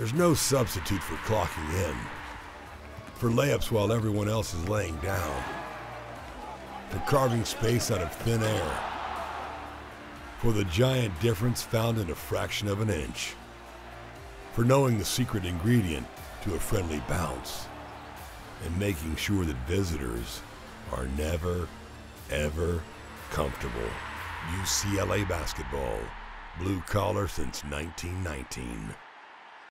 There's no substitute for clocking in, for layups while everyone else is laying down, for carving space out of thin air, for the giant difference found in a fraction of an inch, for knowing the secret ingredient to a friendly bounce, and making sure that visitors are never, ever comfortable. UCLA basketball, blue collar since 1919.